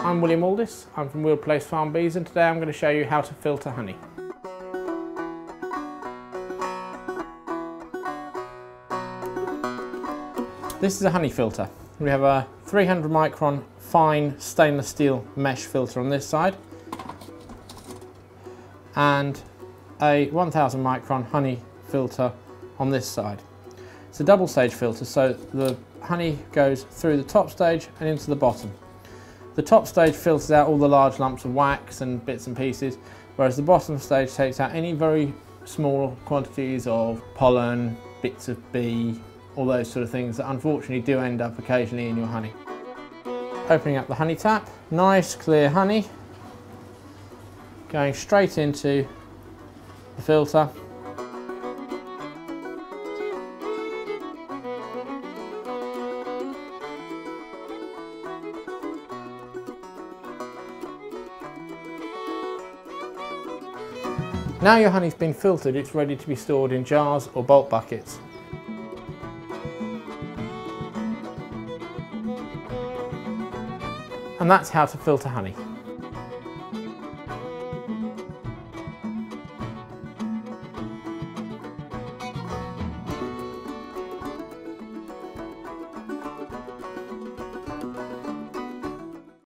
I'm William Aldis, I'm from Weald Place Farm Bees and today I'm going to show you how to filter honey. This is a honey filter. We have a 300 micron fine stainless steel mesh filter on this side and a 1000 micron honey filter on this side. It's a double stage filter so the honey goes through the top stage and into the bottom. The top stage filters out all the large lumps of wax and bits and pieces whereas the bottom stage takes out any very small quantities of pollen, bits of bee, all those sort of things that unfortunately do end up occasionally in your honey. Opening up the honey tap, nice clear honey, going straight into the filter. Now your honey's been filtered, it's ready to be stored in jars or bulk buckets. And that's how to filter honey.